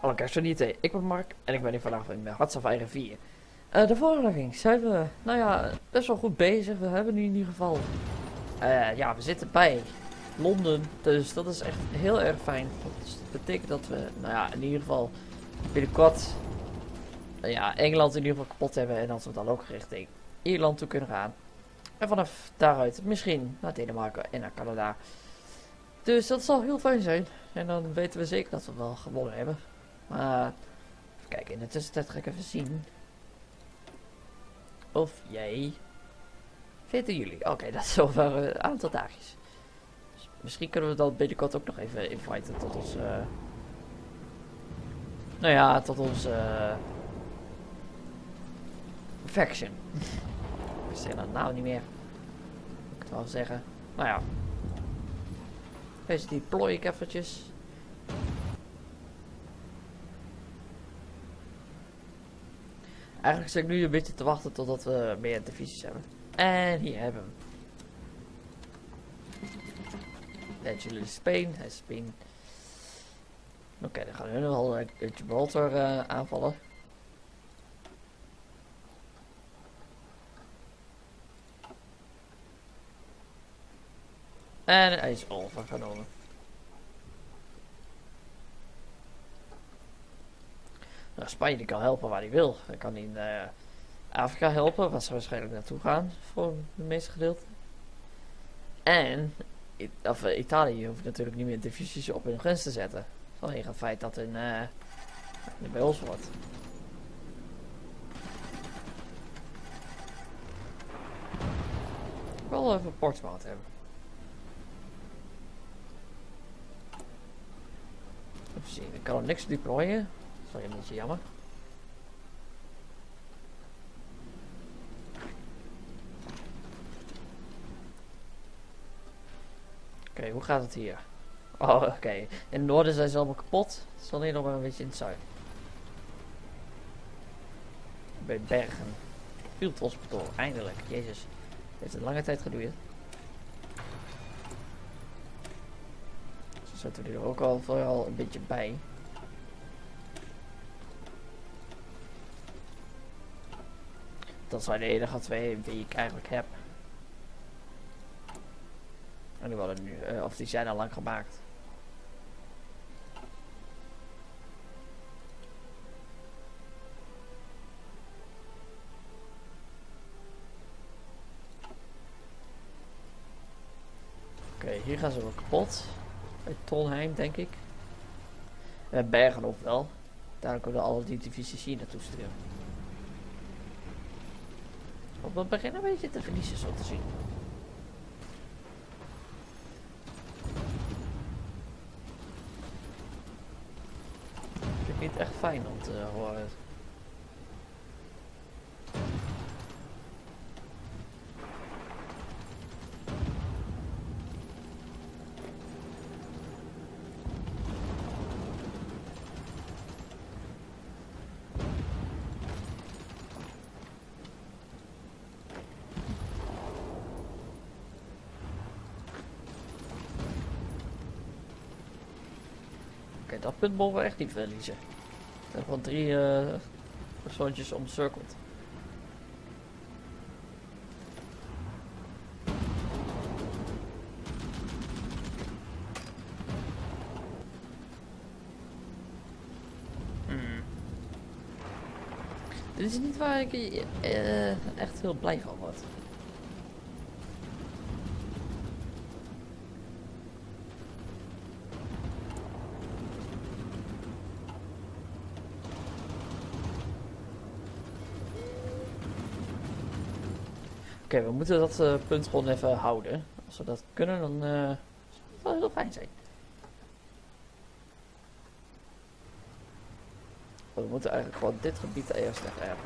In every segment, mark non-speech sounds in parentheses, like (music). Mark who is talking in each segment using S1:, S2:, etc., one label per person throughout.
S1: Hallo niet. ik ben Mark en ik ben hier vandaag in Iron 4. Uh, de vorige zijn we, nou ja, best wel goed bezig. We hebben nu in ieder geval, uh, ja, we zitten bij Londen, dus dat is echt heel erg fijn. Dat betekent dat we, nou ja, in ieder geval binnenkort, uh, ja, Engeland in ieder geval kapot hebben en dat we dan ook richting Ierland toe kunnen gaan. En vanaf daaruit misschien naar Denemarken en naar Canada. Dus dat zal heel fijn zijn. En dan weten we zeker dat we wel gewonnen hebben. Maar, even kijken, in de tussentijd ga ik even zien. Of jij... 14 juli, oké, dat is over een aantal dagjes. Dus misschien kunnen we dan binnenkort ook nog even inviten tot ons... Uh, nou ja, tot ons... Uh, faction. (laughs) ik zeg dat nou niet meer. Ik het wel zeggen. Nou ja. Deze die plooi ik eventjes. Eigenlijk zit ik nu een beetje te wachten totdat we meer divisies hebben. En hier hebben we hem. Actually Spain. Hij is Spain. Oké, dan gaan we nu al uh, Gibraltar uh, aanvallen. En hij is overgenomen. Nou, Spanje kan helpen waar hij wil. Hij kan in uh, Afrika helpen, waar ze waarschijnlijk naartoe gaan, voor het meeste gedeelte. En of, uh, Italië hoeft natuurlijk niet meer divisies op hun grens te zetten. Vanwege het feit dat het uh, bij ons wordt. Wil even Portsmouth hebben. Even zien, ik kan er niks deployen. Dat is wel een beetje jammer. Oké, hoe gaat het hier? Oh, (laughs) oké. In het noorden zijn ze allemaal kapot. Het is alleen nog maar een beetje in het zuiden. Bij Bergen. Field Hospital, eindelijk. Jezus. Heeft een lange tijd geduurd. Zetten we die er ook al vooral een beetje bij. Dat zijn de enige twee die ik eigenlijk heb. En die worden nu, uh, of die zijn al lang gemaakt. Oké, hier gaan ze wel kapot. Bij Tonheim, denk ik. En Bergen ook wel. Daar kunnen alle die divisies hier naartoe sturen. We beginnen een beetje te verliezen, zo te zien. Ik vind het niet echt fijn om te horen. Dat punt mogen we echt niet verliezen. We hebben gewoon drie uh, persoontjes omcirkeld. Hmm. Dit is niet waar ik uh, echt heel blij van word. Oké, we moeten dat uh, punt gewoon even houden. Als we dat kunnen, dan uh, zou het wel heel fijn zijn. We moeten eigenlijk gewoon dit gebied eerst even hebben.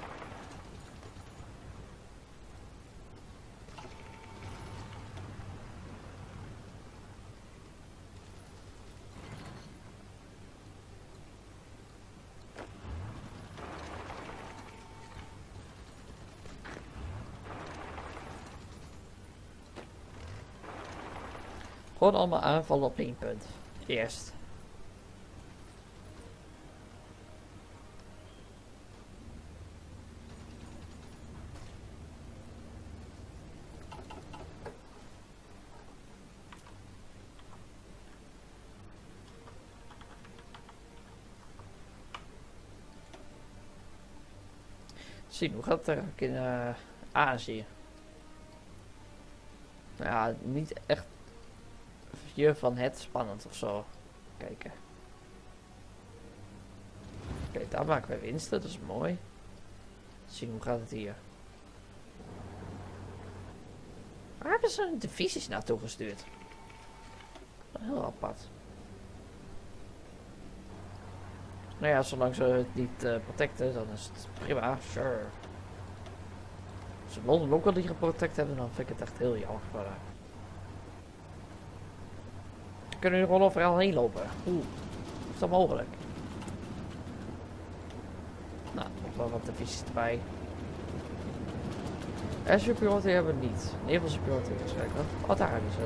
S1: Gewoon allemaal aanvallen op één punt. Eerst. Zien, hoe gaat het er in uh, Azië? Nou ja, niet echt je van het spannend of zo. Kijken. Oké, daar maken wij winsten, dat is mooi. Zien, hoe gaat het hier? Waar hebben ze divisies naartoe gestuurd? Heel apart. Nou ja, zolang ze het niet uh, protecten, dan is het prima, sure. Als ze Londen ook wel niet geprotect hebben, dan vind ik het echt heel jammer. Uh, kunnen er gewoon overal heen lopen? Oeh, is dat mogelijk? Nou, nog wel wat divisies erbij. Air superiority hebben we niet. Superiority waarschijnlijk wel. Oh, daar hebben ze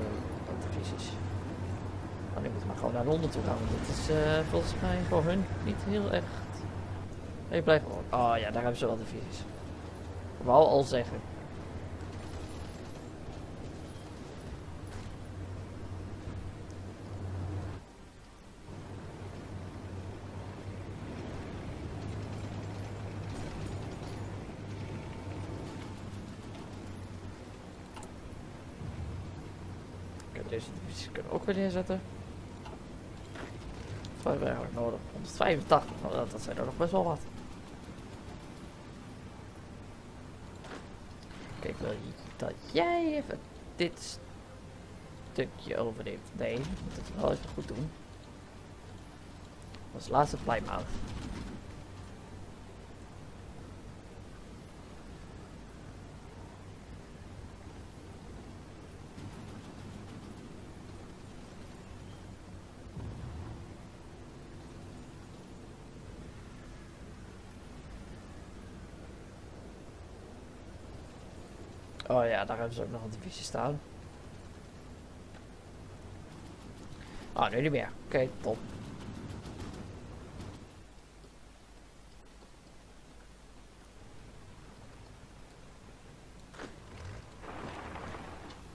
S1: wat divisies. Oh, nu moeten maar gewoon naar Londen toe gaan. Want dit is uh, volgens mij voor hun niet heel echt... Nee, blijf. Oh ja, daar hebben ze wel divisies. Ik wou al zeggen. Deze divisies kunnen we ook weer neerzetten. Wat hebben we eigenlijk nodig? 185, nou, dat, dat zijn er nog best wel wat. Kijk, wil dat jij even dit stukje overneemt? Nee, je moet het wel even goed doen. Als laatste Plymouth. Oh ja, daar hebben ze ook nog een divisie staan. Ah, nu niet meer. Oké, top.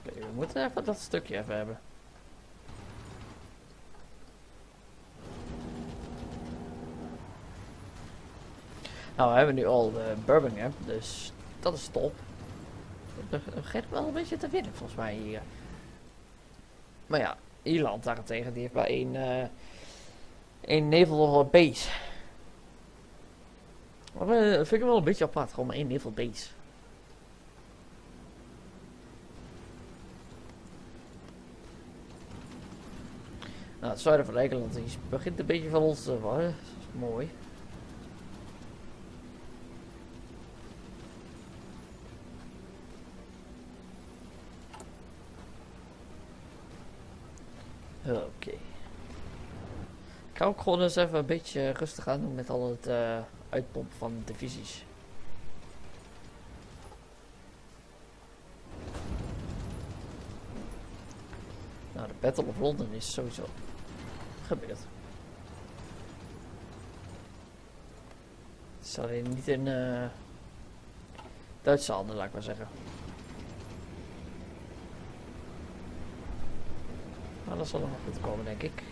S1: Okay, we moeten even dat stukje even hebben. Nou, we hebben nu al de Birmingham, dus dat is top begint wel een beetje te winnen volgens mij hier. Maar ja, Ierland daarentegen, die heeft maar één, uh, één naval base. Vind ik wel een beetje apart, gewoon maar één naval base. Nou, het zuiden van Nederland begint een beetje van ons te worden. Dat is mooi. Oké. Ik ga ook gewoon eens even een beetje rustig aan doen met al het uh, uitpompen van divisies. Nou, de Battle of London is sowieso gebeurd. Het is alleen niet in uh, Duitse handen, laat ik maar zeggen. Dat zal nog goed komen, denk ik.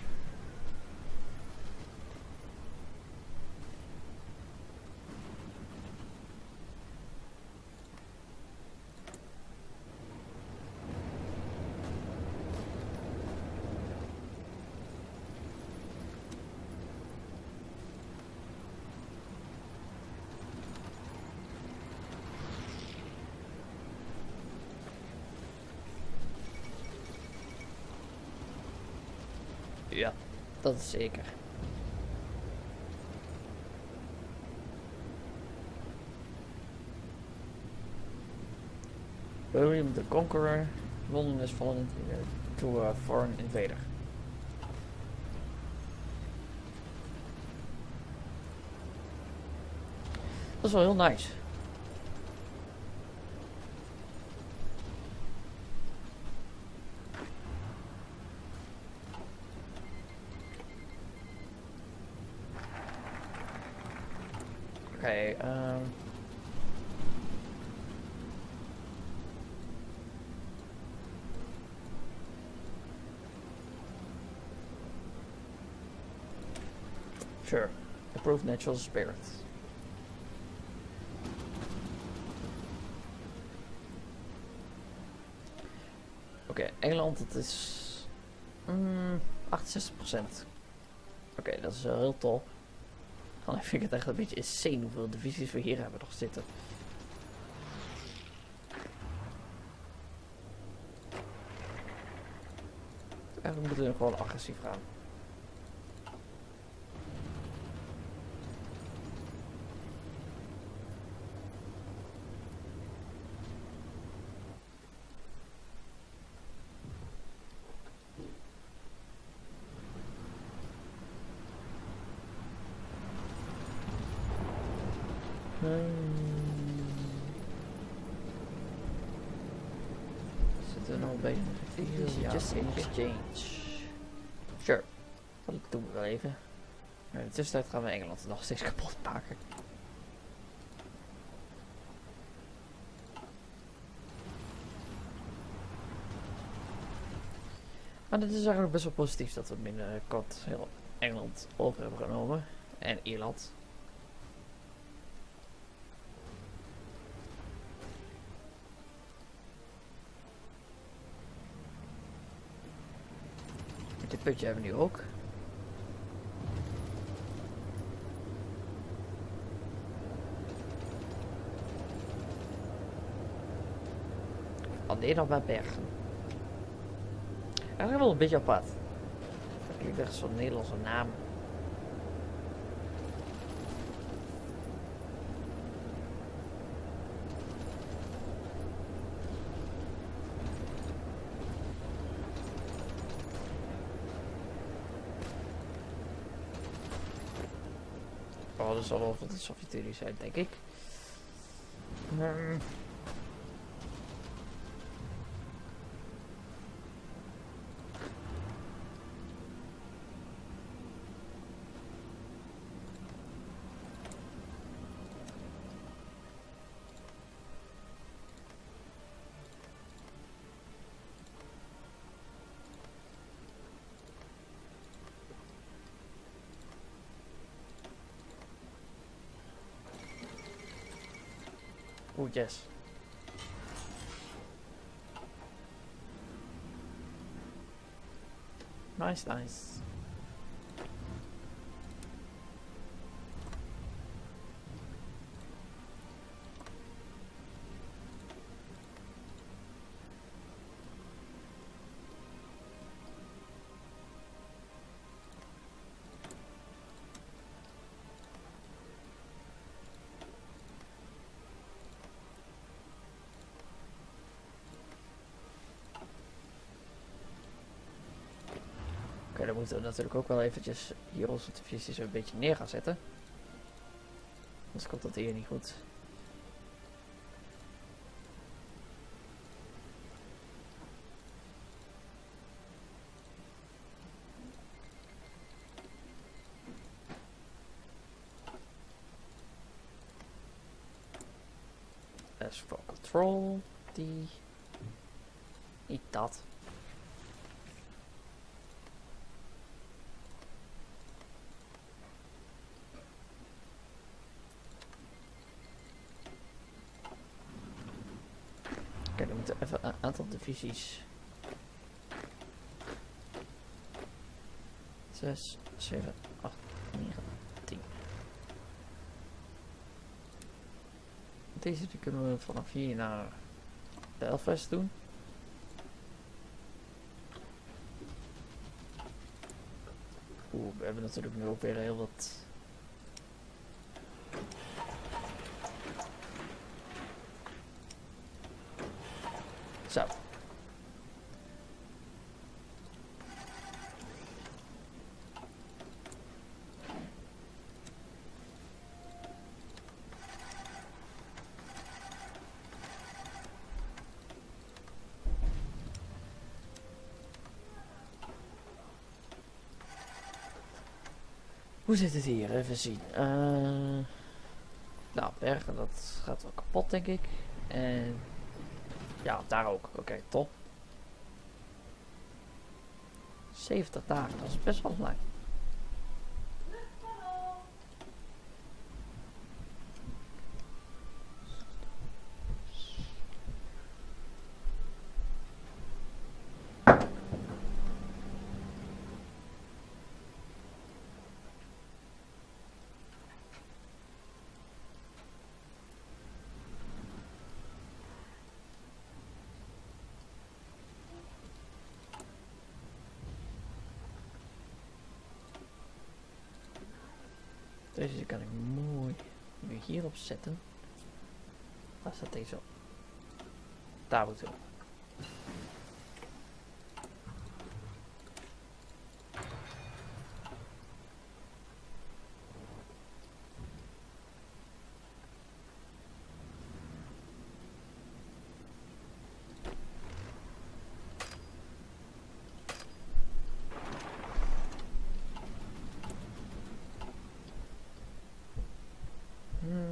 S1: Ja, dat is zeker. William the Conqueror, London is fallen to a foreign invader. Dat is wel heel nice. Oké, ehm... Sure. Approved natural spirit. Oké, Engeland, het is mm, 68%. Oké, dat is heel top. Dan vind ik het echt een beetje insane hoeveel divisies we hier hebben nog zitten. Eigenlijk moeten we gewoon agressief gaan. Zitten we nou bij ja, exchange. Sure. Dat doen we wel even. In de tussentijd gaan we Engeland nog steeds kapot maken. Maar het is eigenlijk best wel positief dat we binnenkort heel Engeland over hebben genomen. En Ierland. Dit putje hebben nu ook. Alleen nog maar bergen. Eigenlijk wel een beetje apart. Dat klinkt echt zo'n Nederlandse naam. Dat zal wel van de Sovjet-Unie zijn, denk ik. Hmm. Oeh, yes. Nice, nice. Moeten natuurlijk ook wel eventjes hier onze divisies een beetje neer gaan zetten. Anders komt dat hier niet goed. As for control, die... Niet dat. Oké, dan moeten we even een aantal divisies. 6, 7, 8, 9, 10. Deze kunnen we vanaf hier naar Belfast doen. Oeh, we hebben natuurlijk nu ook weer heel wat Zo. Hoe zit het hier? Even zien. Uh... Nou, bergen, dat gaat wel kapot, denk ik. En ja, daar ook. Oké, top. 70 dagen, dat is best wel lang. Deze kan ik mooi nu hierop zetten. Waar staat deze op? Daar moet op. Hmm.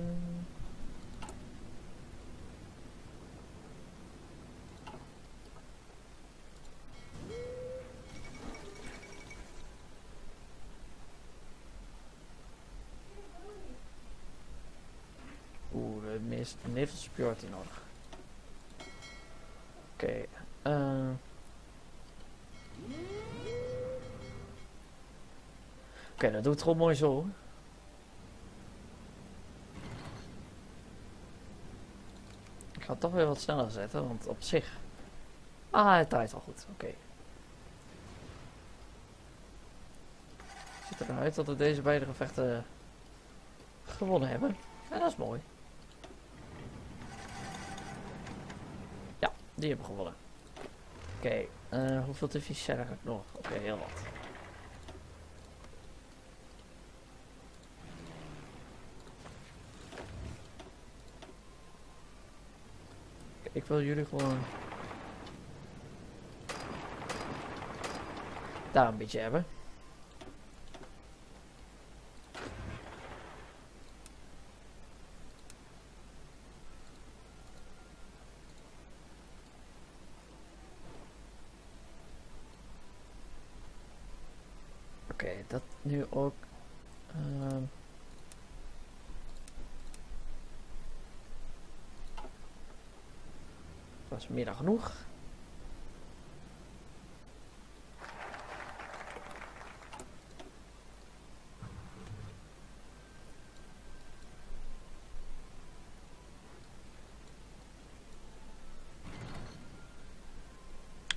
S1: Security nodig. Oké, eh. Oké, dat doet het gewoon mooi zo. Ik ga het toch weer wat sneller zetten, want op zich... Ah, het draait al goed. Oké. Ziet eruit dat we deze beide gevechten gewonnen hebben. En dat is mooi. Ja, die hebben gewonnen. Oké, eh, hoeveel divisies zijn er nog? Oké, heel wat. Ik wil jullie gewoon daar een beetje hebben. Oké, dat nu ook. ehm was meer dan genoeg.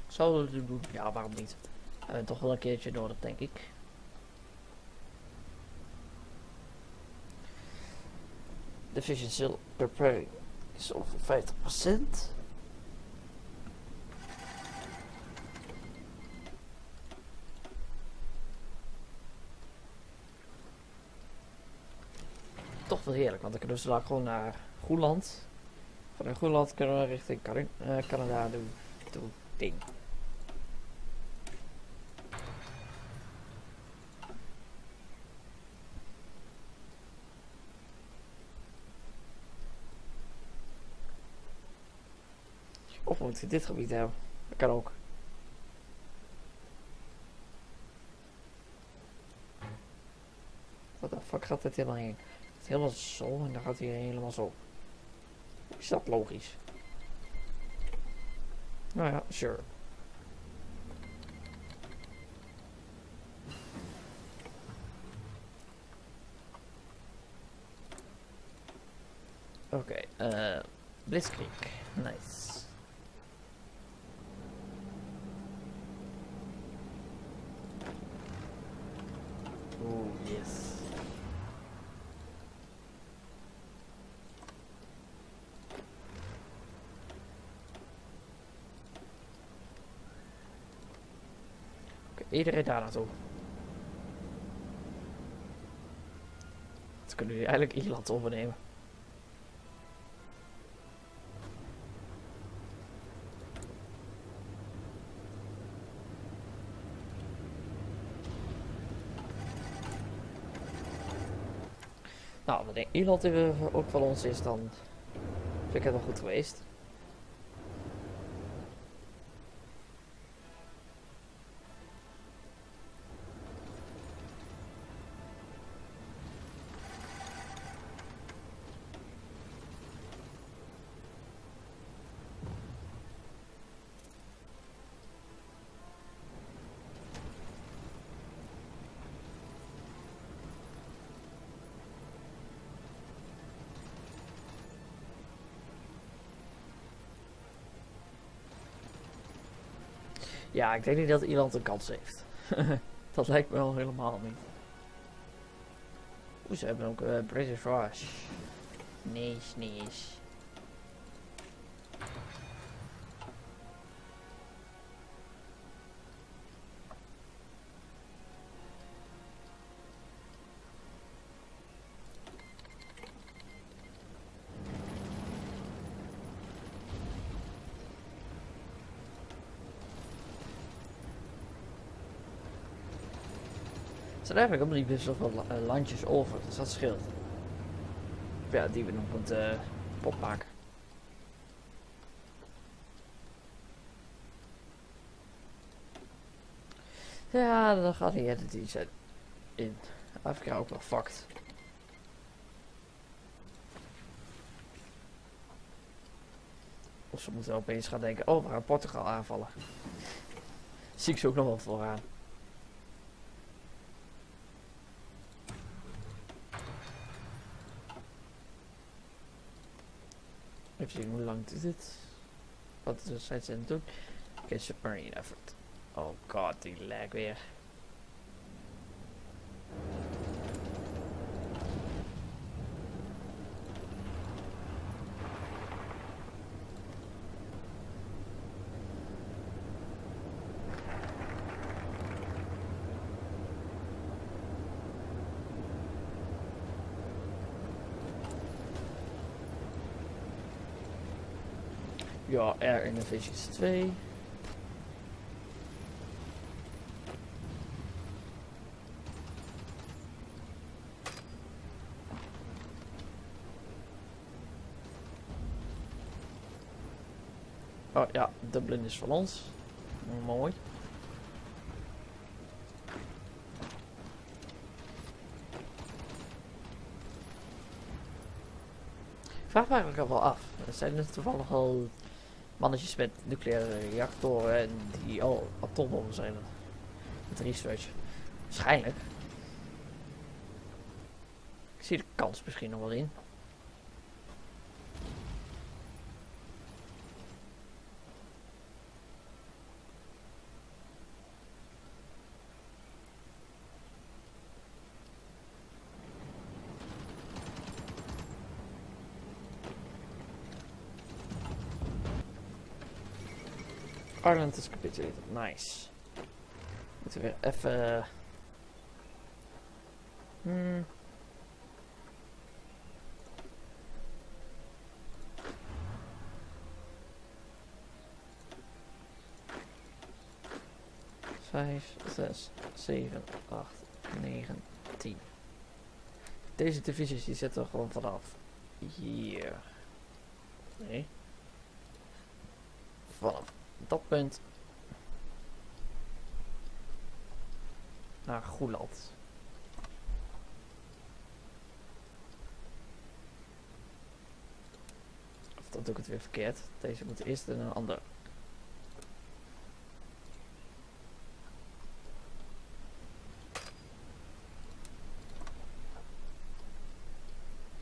S1: Zouden we het doen? Ja, waarom niet? We toch wel een keertje nodig, denk ik. Division still preparing is over 50%. Toch wel heerlijk, want dan kunnen we zo gewoon naar Groenland. Vanuit Groenland kunnen we richting eh, Canada doen. doen ding. Dit gebied hebben. Dat kan ook. Wat de fuck gaat dit helemaal heen? Het is helemaal zo en dan gaat hij helemaal zo. Is dat logisch? Nou ja, sure. Oké, eh Blitzkrieg. Nice. Oeh, yes. Oké, iedereen daar naartoe. Dan kunnen jullie eigenlijk Ierland overnemen. Nou, wanneer Ierland er ook van ons is, dan vind ik het wel goed geweest. Ja, ik denk niet dat Ierland een kans heeft. (laughs) dat lijkt me wel helemaal niet. Oeh, ze hebben ook uh, British Rush. Nice, nice. Er eigenlijk helemaal niet best wel landjes over, dus dat scheelt. Ja, die we nog moeten uh, pop maken. Ja, dan gaat die editie zijn in. Afrika ook wel fucked. Of ze moeten opeens gaan denken, oh we gaan Portugal aanvallen. Zie ik ze ook nog wel vooraan. Even zien hoe lang duurt dit. Wat zijn ze aan het doen? Oké, okay, submarine effort. Oh god, die lag weer. Ja, Air Innovations 2. Oh ja, Dublin is van ons. Mooi. Ik vraag me eigenlijk al wel af. Zijn er toevallig al mannetjes met nucleaire reactoren en die al atoombommen zijn. Met research. Waarschijnlijk. Ik zie de kans misschien nog wel in. Ireland is capitulated. Nice. Moeten we weer even... Hmm. Vijf, zes, zeven, acht, negen, tien. Deze divisies die zitten gewoon vanaf hier. Nee. Vanaf dat punt naar Goeland. Of dat doe ik het weer verkeerd. Deze moet eerst in een ander.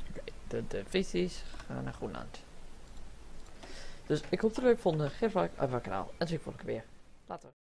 S1: Oké, de divisies gaan naar Groenland. Dus ik hoop dat het leuk vonden. Geef like, even kanaal en zie ik volgende keer weer. Later.